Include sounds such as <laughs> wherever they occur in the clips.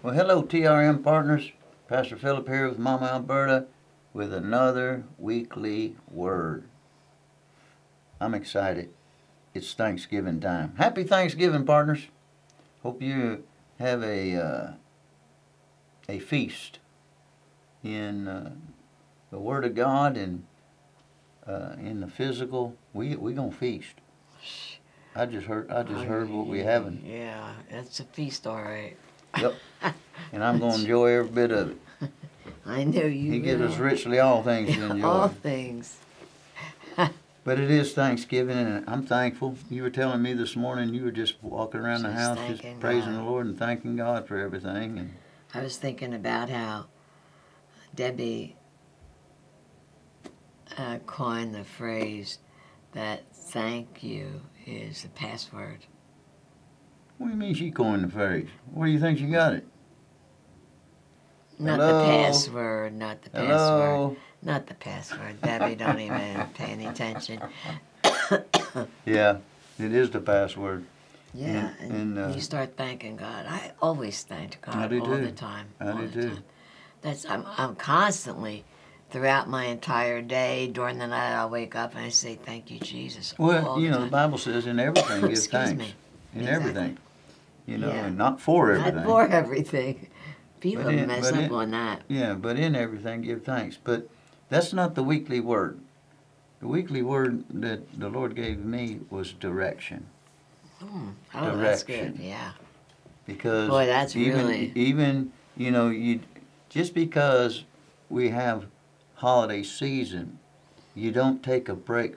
Well, hello, TRM partners. Pastor Philip here with Mama Alberta with another weekly word. I'm excited. It's Thanksgiving time. Happy Thanksgiving, partners. Hope you have a uh, a feast in uh, the Word of God and uh, in the physical. We we gonna feast. I just heard I just heard what we having. Yeah, it's a feast, all right. Yep. <laughs> and I'm gonna enjoy every bit of it. <laughs> I know you. He gives us richly all things to <laughs> enjoy. all things. But it is Thanksgiving, and I'm thankful. You were telling me this morning you were just walking around the house, just praising God. the Lord and thanking God for everything. And I was thinking about how Debbie uh, coined the phrase that "thank you" is the password. What do you mean she coined the phrase? Where do you think she got it? Not Hello? the password, not the password, Hello. not the password. Debbie, don't even pay any attention. <coughs> Yeah, it is the password. Yeah, And- and, and, uh, you start thanking God. I always thank God all too. the time. I all do the too. Time. That's I'm I'm constantly throughout my entire day during the night I'll wake up and I say thank you Jesus. Well, you know, the. Bible says in everything <coughs> give Excuse thanks. me. In Exactly. everything. You know, Yeah. and not for everything. Not for everything. People in- mess up in- on that. Yeah, but in everything give thanks. But that's not the weekly word. The weekly word that the Lord gave me was direction. Hmm. Oh, that's good. Direction. Yeah. Because Boy, that's even really- even you know you just because we have holiday season, you don't take a break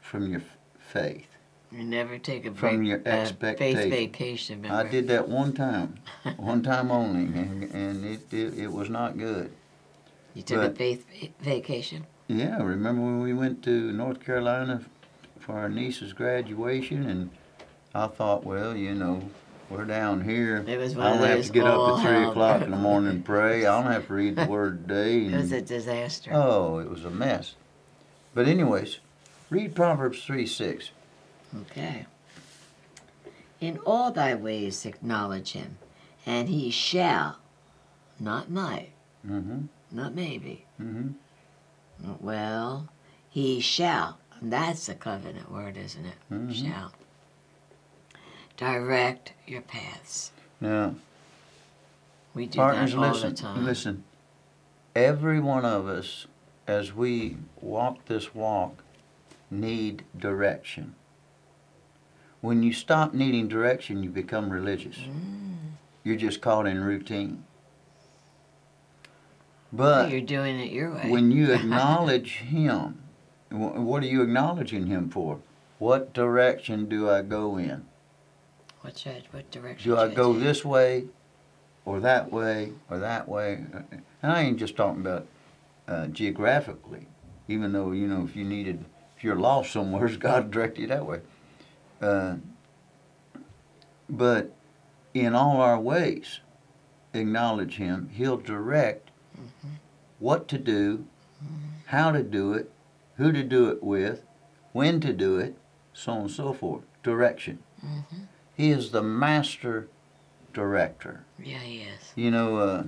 from your faith. You never take a break. From your uh, expectation. vacation. I did that one time, <laughs> one time only, and, and it, it it was not good. You took a faith vacation. Yeah, remember when we went to North Carolina for our niece's graduation, and I thought, well, you know, we're down here. It was one I of have those to get up at three o'clock in the morning and <laughs> pray. I don't have to read the <laughs> Word today. It was a disaster. oh, it was a mess. But anyways, read Proverbs three six. Okay. In all thy ways acknowledge him, and he shall, not might, Mm-hmm. not maybe, Mm-hmm. well, he shall. And that's a covenant word, isn't it? Mhm. Shall. Direct your paths. Now, We do partners, that all listen, the time. listen. Every one of us, as we walk this walk, need direction. When you stop needing direction, you become religious. Mm. You're just caught in routine. But you're doing it your way. when you <laughs> acknowledge Him, what are you acknowledging Him for? What direction do I go in? what, should, what direction Do I go this way, or that way, or that way? And I ain't just talking about uh, geographically, even though you know if you needed, if you're lost somewhere, <laughs> God direct you that way. Uh, but in all our ways, acknowledge Him. He'll direct Mm-hmm. what to do, how to do it, who to do it with, when to do it, so on and so forth. Direction. Mhm. He is the master director. Yeah, he is. You know, uh,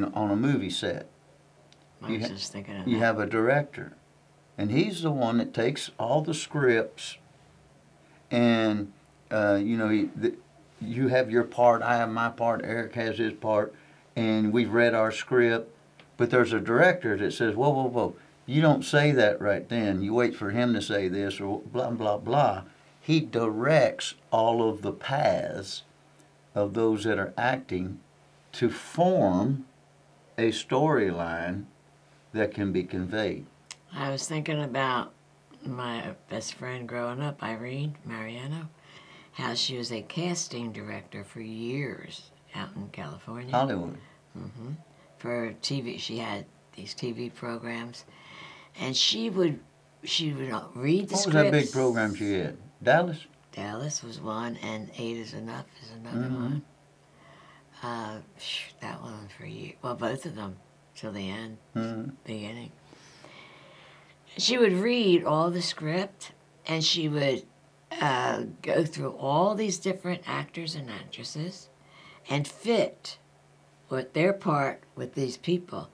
know, on a movie set, I You ha- just thinking of you that. have a director, and he's the one that takes all the scripts, and uh, you know, you have your part, I have my part, Eric has his part, and we've read our script, but there's a director that says, whoa, whoa, whoa, you don't say that right then. You wait for him to say this, or blah, blah, blah. He directs all of the paths of those that are acting to form a storyline that can be conveyed. I was thinking about my best friend growing up, Irene Mariano, how she was a casting director for years out in California. Hollywood. Mm -hmm. For TV, she had these TV programs, and she would she would read the What was scripts. that big program she had? Dallas? Dallas was one, and Eight is Enough is another Mhm. one. Uh, that one for you. Well, both of them till the end, hmm beginning. She would read all the script, and she would uh, go through all these different actors and actresses, and fit with their part with these people.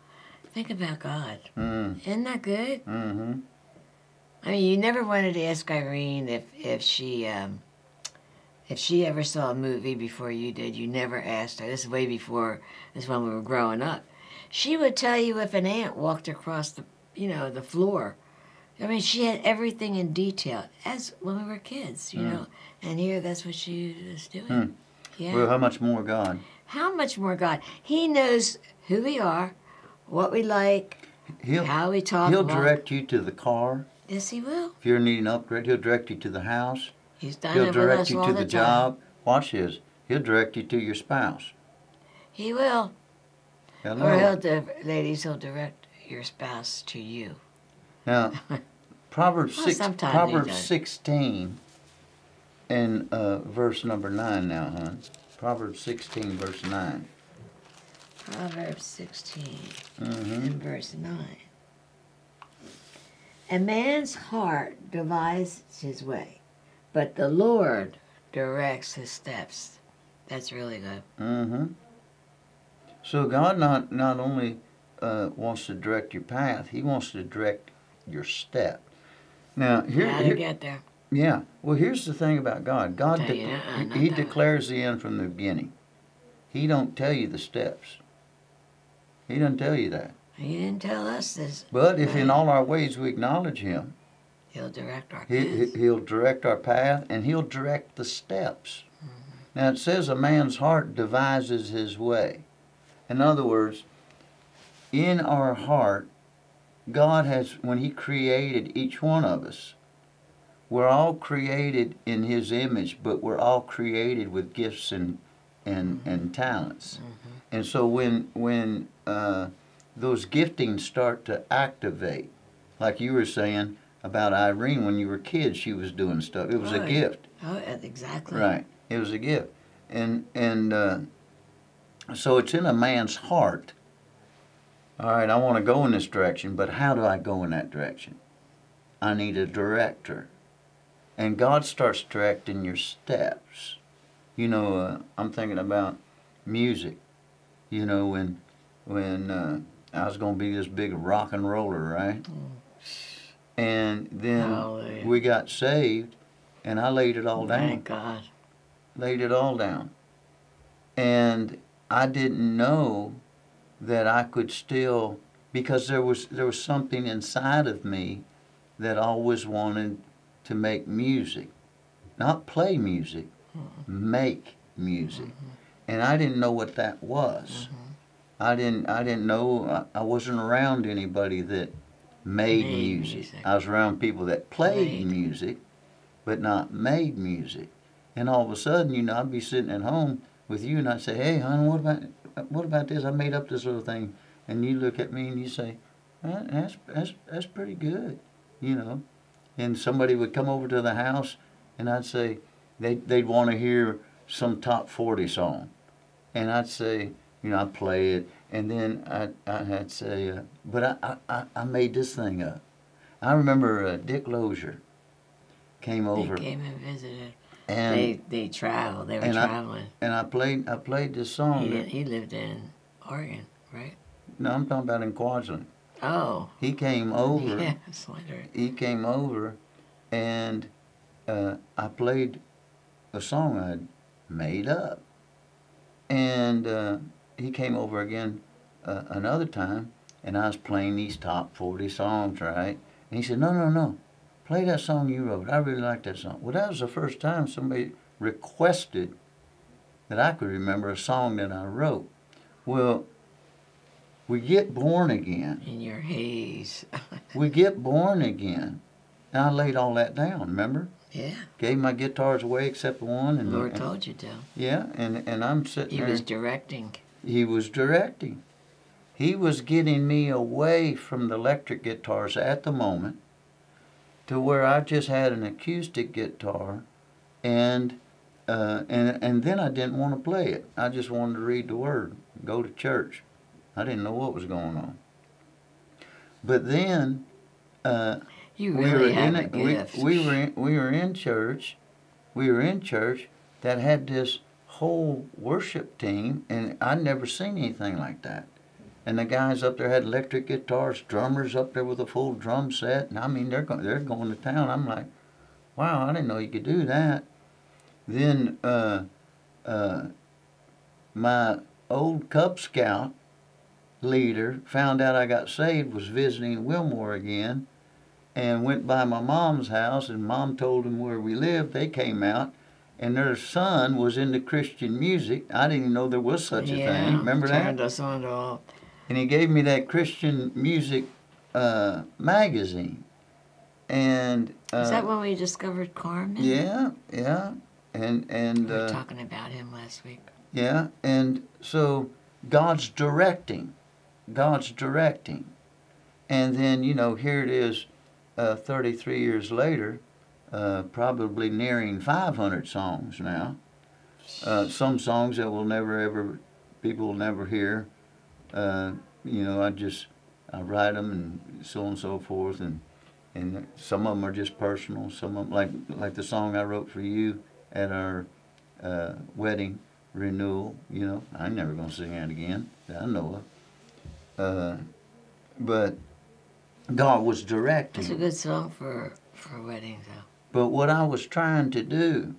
Think about God. Mm, Isn't that good? mm-hmm. I mean, you never wanted to ask Irene if if she um, if she ever saw a movie before you did. You never asked her. This is way before this when we were growing up. She would tell you if an ant walked across the you know the floor. I mean, she had everything in detail as when we were kids, you Mm. know. And here, that's what she was doing. Mm. Yeah. Well, how much more God? How much more God? He knows who we are, what we like, He'll how we talk. He'll direct you to the car. Yes, he will. If you're needing an upgrade, he'll direct you to the house. He's done He'll it direct us you to the, the job. Watch this. He'll direct you to your spouse. He will. Hello. Or he'll, ladies, he'll direct your spouse to you. Now, <laughs> Proverbs Well, six, Proverbs sixteen, and uh, verse number nine. Now, hon. Proverbs sixteen, verse nine. Proverbs 16 Mm-hmm. and verse 9. A man's heart devises his way, but the Lord directs his steps. That's really good. Mm-hmm. So God not not only uh, wants to direct your path, He wants to direct your step. Now, here, here get there. yeah. Well, here's the thing about God. God, de- he, declares the end from the beginning. He don't tell you the steps. He doesn't tell you that. He didn't tell us this. But if in all our ways we acknowledge Him, He'll direct our he, paths. He'll direct our path and He'll direct the steps. Mm-hmm. Now it says a man's heart devises his way. In other words, in our heart, God has, when He created each one of us, we're all created in His image, but we're all created with gifts and and, and talents. And so when when uh, those giftings start to activate, like you were saying about Irene, when you were kids, she was doing stuff. It was a gift. Oh, exactly. Right. It was a gift, and and uh, so it's in a man's heart. All right, I want to go in this direction, but how do I go in that direction? I need a director, and God starts directing your steps. You know, uh, I'm thinking about music. You know, when when uh, I was going to be this big rock and roller, right? And then Hallelujah. we got saved, and I laid it all down Thank God. laid it all down. And I didn't know that I could still because there was there was something inside of me that always wanted to make music. Not play music, mm-hmm. make music. Mm-hmm. And I didn't know what that was. Mm-hmm. I didn't I didn't know I, I wasn't around anybody that made, Made music. music. I was around people that played Made. music but not made music. And all of a sudden, you know, I'd be sitting at home with you, and I'd say, "Hey, hon, what about what about this? I made up this little thing." And you look at me and you say, "Uh, "That's that's that's pretty good," you know. And somebody would come over to the house, and I'd say, they they'd want to hear some top forty song, and I'd say, you know, I'd play it, and then I'd I'd say, uh, "But I, I I I made this thing up." I remember uh, Dick Lozier came over, They came and visited. And they they traveled. They were and I- traveling. and I played I played this song. He, that- he lived in Oregon, right? no, I'm talking about in Kwajalein. Oh. He came over. <laughs> Yeah, I was wondering. He came over, and uh, I played a song I'd made up. And uh, he came over again uh, another time, and I was playing these top 40 songs, right? And he said, No, no, no. Play that song you wrote. I really like that song. Well, that was the first time somebody requested that I could remember a song that I wrote. Well, we get born again In your haze. <laughs> we get born again. And I laid all that down, remember? yeah. Gave my guitars away except one and Lord and- told you to. Yeah, and, and I'm sitting He there. was directing. he was directing. He was getting me away from the electric guitars at the moment to where I just had an acoustic guitar and uh, and and then I didn't want to play it. I just wanted to read the word, go to church. I didn't know what was going on. But then uh, You we were in a it. We, we were in, we were in church. We were in church that had this whole worship team, and I'd never seen anything like that. And the guys up there had electric guitars, drummers up there with a full drum set, and I mean they're going they're going to town. I'm like, wow, I didn't know you could do that. Then uh, uh, my old Cub Scout leader found out I got saved, was visiting Wilmore again, and went by my mom's house, and mom told him where we lived. They came out, and their son was into Christian music. I didn't even know there was such a thing. Remember that? turned us on to all. And he gave me that Christian music uh, magazine. And uh, Is that when we discovered Carmen? yeah, yeah, and and We were uh, talking about him last week. yeah, and so God's directing, God's directing, and then you know here it is, uh, 33 years later, uh, probably nearing 500 songs now. Uh, some songs that will never ever people will never hear. Uh, you know, I just I write them and so on and so forth, and and some of them are just personal. Some of them, like like the song I wrote for you at our uh, wedding renewal. You know, I'm never gonna sing that again. That I know of. Uh, but God was directing. It's a good song for for weddings, though. But what I was trying to do,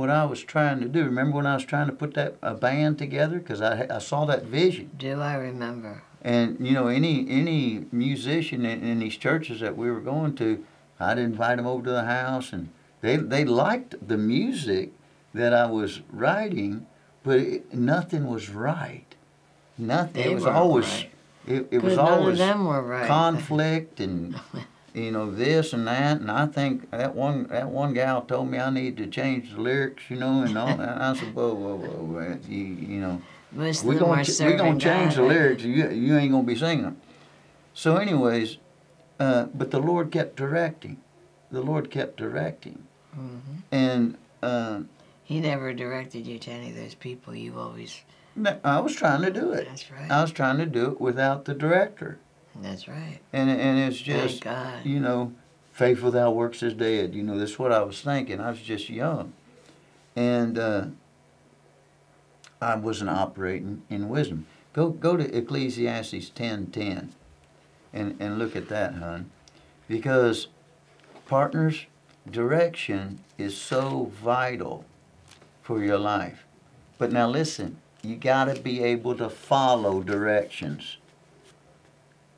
what I was trying to do, remember when I was trying to put that a band together? Because I, I saw that vision. Do I remember? And, you know, any any musician in, in these churches that we were going to, I'd invite them over to the house, and they, they liked the music that I was writing, but it, nothing was right. Nothing. They it was always, right. it, it was Good, none of always them were right. <laughs> conflict and you know this and that and I think that one that one gal told me I need to change the lyrics you know and all and I said whoa whoa whoa, whoa you, you know Most we of them gonna ch- we serving gonna change the lyrics you you ain't gonna be singing them so anyways uh, but the Lord kept directing the Lord kept directing Mhm. and uh, He never directed you to any of those people. You always. I was trying to do it That's right. I was trying to do it without the director That's right. and and it's just you know, faith without works is dead. You know, that's what I was thinking. I was just young. And uh, I wasn't operating in wisdom. Go go to Ecclesiastes ten ten and, and look at that, hon. Because partners, direction is so vital for your life. But now listen, you gotta be able to follow directions.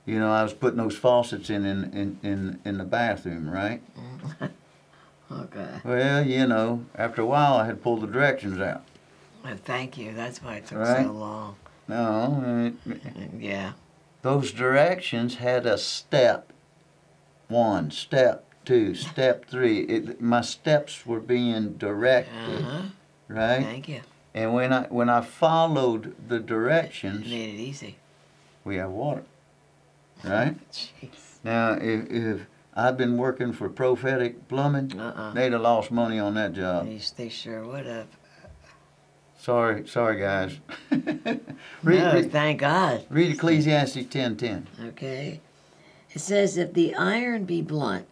You know, I was putting those faucets in in, in, in, in the bathroom, right? <laughs> Okay. Well, you know, after a while I had pulled the directions out. Well, thank you. That's why it took Right. so long. No, it, Yeah. those directions had a step. One, step two, <laughs> step three. It, my steps were being directed, Uh-huh. right? Thank you. And when I when I followed the directions, made it easy. we have water, right? Jeez. Now, if, if I'd been working for prophetic plumbing, Uh-uh. they'd have lost money on that job. They, they sure would have. Sorry, sorry, guys. <laughs> read, no, read, thank God. read Ecclesiastes ten ten. Okay. It says, if the iron be blunt,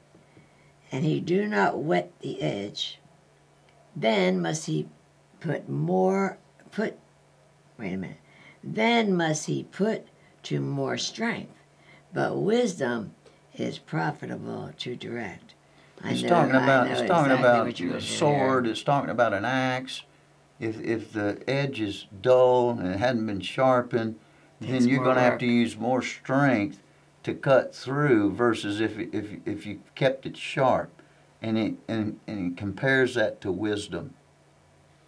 and he do not wet the edge, then must he put more, put, wait a minute, then must he put to more strength. But wisdom is profitable to direct. I It's know- talking about it's talking exactly about a sword. It's talking about an axe. If if the edge is dull and it hadn't been sharpened, then you're going to have to use more strength to cut through versus if if if you kept it sharp, and it and, and it compares that to wisdom.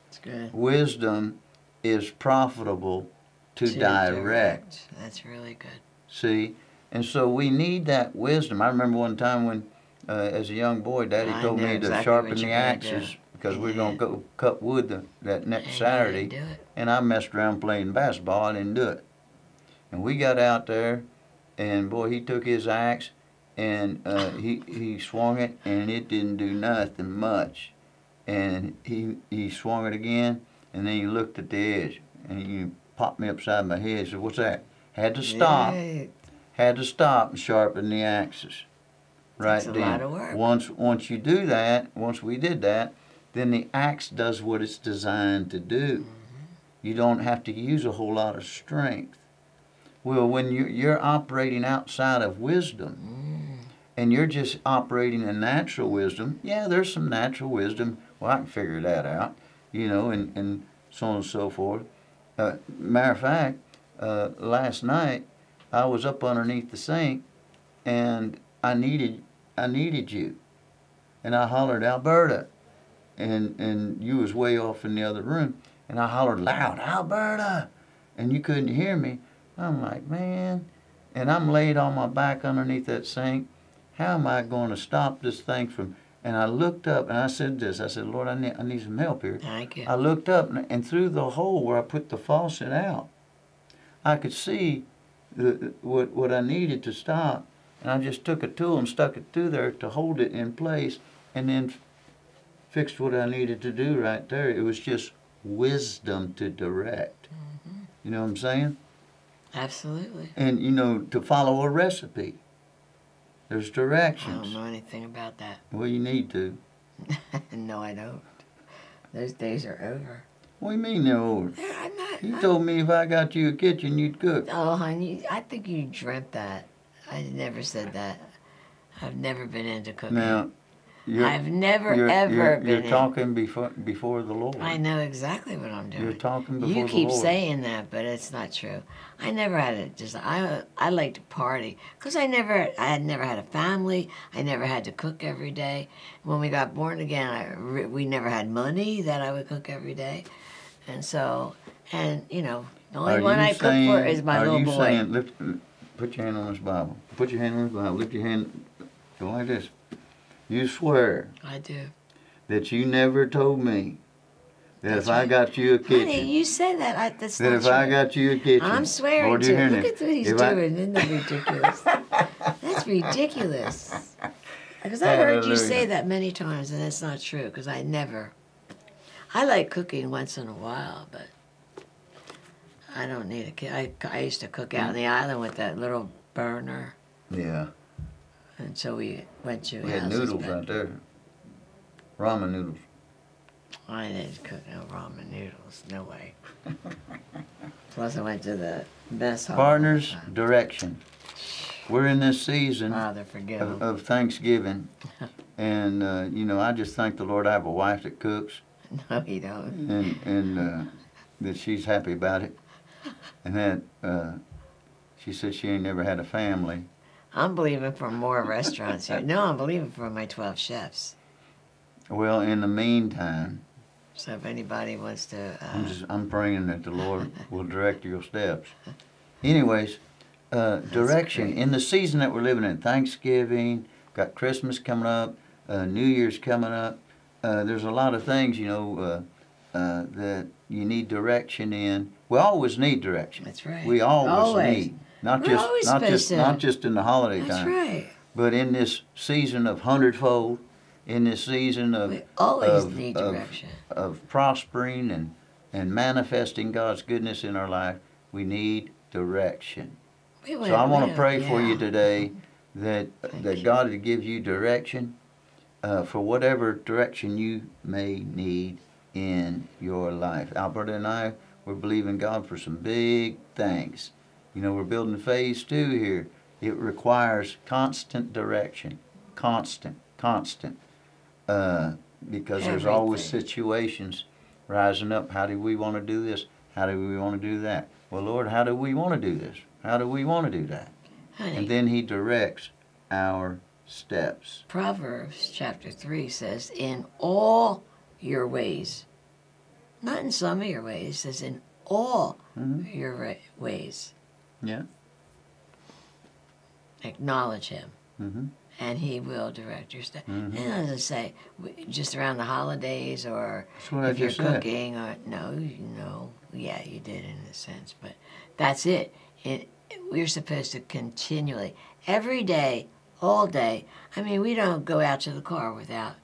It's good. Wisdom is profitable to, direct. That's really good. See, and so we need that wisdom. I remember one time when, uh, as a young boy, Daddy I told me exactly to sharpen the you're gonna do. axes because we are gonna go cut wood the, that next And Saturday. didn't do it. And I messed around playing basketball. I didn't do it. And we got out there, and boy, he took his axe and uh, he he swung it, and it didn't do nothing much. And he he swung it again, and then he looked at the edge, and he popped me upside my head. Said, "What's that?" Had to stop Yay. Had to stop and sharpen the axes. Right a then. lot of work. Once once you do that, once we did that, then the axe does what it's designed to do. You don't have to use a whole lot of strength. Well, when you're, you're operating outside of wisdom, Mm. and you're just operating in natural wisdom, yeah, there's some natural wisdom. Well, I can figure that out, you know, and, and so on and so forth. Uh, matter of fact, uh, last night I was up underneath the sink, and I needed I needed you, and I hollered Alberta, and and you was way off in the other room, and I hollered loud Alberta, and you couldn't hear me. I'm like man, and I'm laid on my back underneath that sink. How am I going to stop this thing from? And I looked up and I said this. I said, Lord, I need I need some help here. Thank you. I looked up and, and through the hole where I put the faucet out, I could see what what I needed to stop, and I just took a tool and stuck it through there to hold it in place, and then fixed what I needed to do right there. It was just wisdom to direct. Mm-hmm. You know what I'm saying? Absolutely. And you know to follow a recipe. There's directions. I don't know anything about that. Well, you need to. <laughs> no, I don't. Those days are over. What do you mean they're over? Yeah, I'm- told me if I got you a kitchen, you'd cook. Oh, honey, I think you dreamt that. I never said that. I've never been into cooking. Now, I've never you're, ever you're, been. you're in- talking before before the Lord. I know exactly what I'm doing. You're talking before You the Lord. You keep saying that, but it's not true. I never had a just. I I like to party because I never I had never had a family. I never had to cook every day. When we got born again, I we never had money that I would cook every day, and so and you know the only Are one you I cook for is my are little you boy. saying, lift, put your hand on this Bible. Put your hand on this Bible. Lift your hand. Go like this. You swear I do. that you never told me that That's if I got you a kitchen. Honey, you said that. I, that's that if true. I got you a kitchen, I'm swearing Lord, to. you Look at what he's If I- doing. Isn't that ridiculous? That's ridiculous. Because I heard you say that many times, and it's not true. Because I never. I like cooking once in a while, but I don't need a kit. I, I used to cook out on the island with that little burner, Yeah, and so we went to we had noodles but right there. Ramen noodles. I didn't cook no ramen noodles. No way. Plus, I went to the mess hall. Partners, direction. We're in this season Father, forgive of, of Thanksgiving, <laughs> and uh, you know, I just thank the Lord I have a wife that cooks. No, you don't. and and uh, that she's happy about it, and that uh, she said she ain't never had a family. I'm believing for more restaurants here. No, I'm believing for my 12 chefs. Well, in the meantime, So if anybody wants to, I'm uh, just I'm praying that the Lord will direct your steps. Anyways, uh, direction in the season that we're living in, Thanksgiving, got Christmas coming up, uh, New Year's coming up. Uh, there's a lot of things, you know, uh, uh, that you need direction in. We always need direction. that's right. We always, Always. need, not We're just always not just not just in the holiday That's time, right. but in this season of hundredfold, in this season of We always of- need direction. of prospering and and manifesting God's goodness in our life, we need direction. We So I want to pray for you today that Thank that you. God will give you direction uh, for whatever direction you may need in your life. Alberta and I, we're believing God for some big things. You know, we're building phase two here. It requires constant direction, constant, constant, uh, because there's always situations rising up. How do we want to do this? How do we want to do that? Well, Lord, how do we want to do this? How do we want to do that? Honey, And then He directs our steps. Proverbs chapter 3 says, In all your ways, not in some of your ways, says, In all hmm your ways, Yeah. acknowledge Him. hmm and he will direct your steps. Mhm. And it doesn't say just around the holidays or I if you're said. cooking or no, you know, yeah, you did in a sense, but that's it. it. We're supposed to continually, every day, all day. I mean, we don't go out to the car without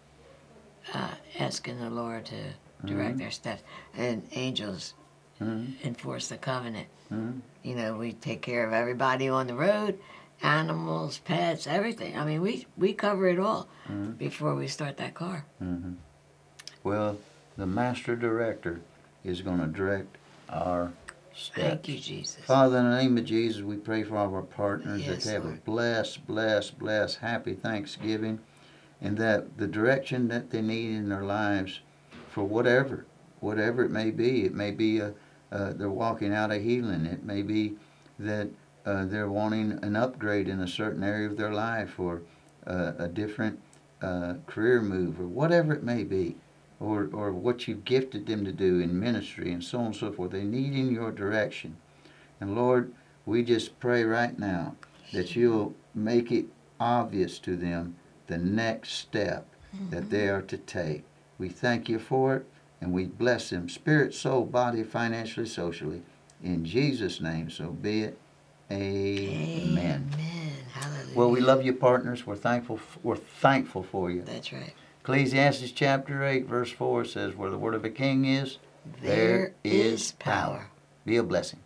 uh, asking the Lord to direct Mhm. our steps. And angels hmm enforce the covenant. hmm You know, we take care of everybody on the road, animals, pets, everything. I mean, we we cover it all Mhm. before we start that car. hmm Well, the master director is going to direct our steps. Thank you, Jesus. Father, in the name of Jesus, we pray for all of our partners Yes, that they have Lord. a blessed, blessed, blessed, happy Thanksgiving, and that the direction that they need in their lives for whatever, whatever it may be, it may be a, uh, they're walking out of healing, it may be that uh, they're wanting an upgrade in a certain area of their life or uh, a different uh, career move or whatever it may be or, or what you've gifted them to do in ministry and so on and so forth. They need in your direction. And Lord, we just pray right now that you'll make it obvious to them the next step that they are to take. We thank you for it and we bless them spirit, soul, body, financially, socially. In Jesus' name, so be it. Amen. Amen. Hallelujah. Well, we love you, partners. We're thankful. We're thankful for you. That's right. Ecclesiastes chapter 8, verse 4 says, Where the word of a king is, There is power. Be a blessing.